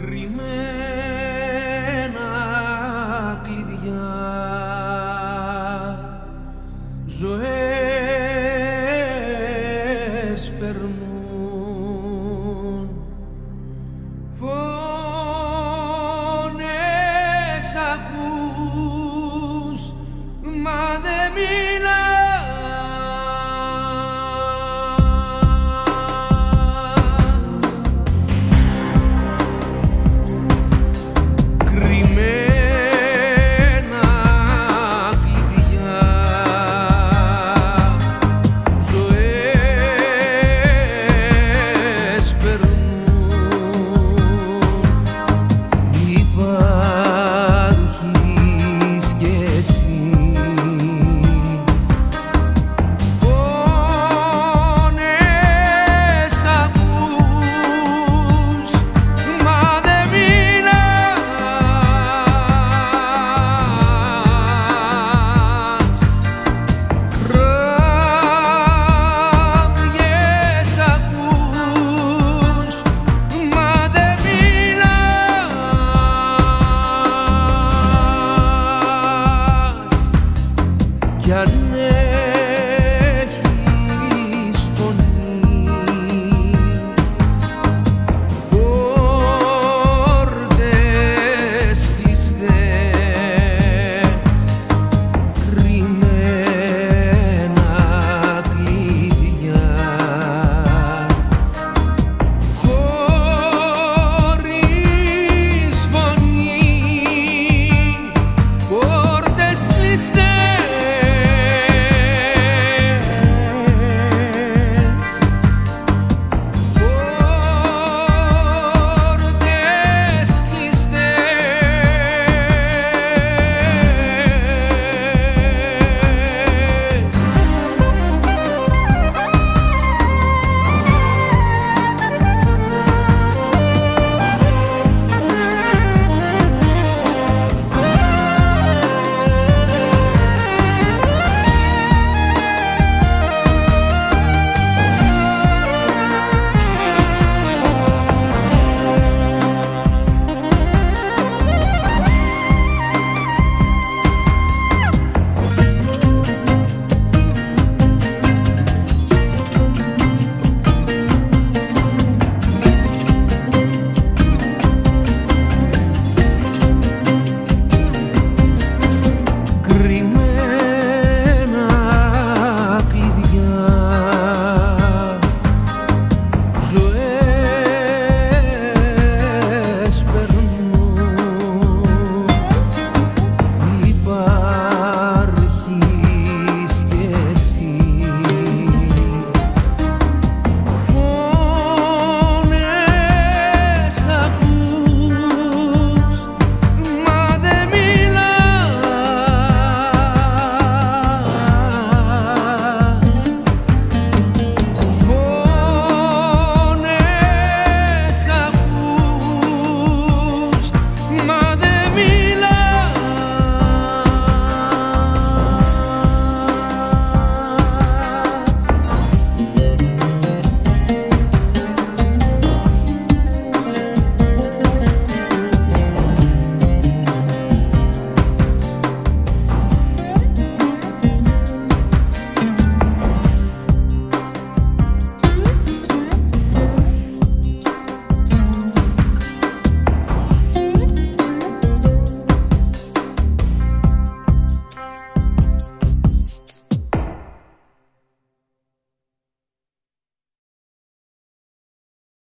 lacrime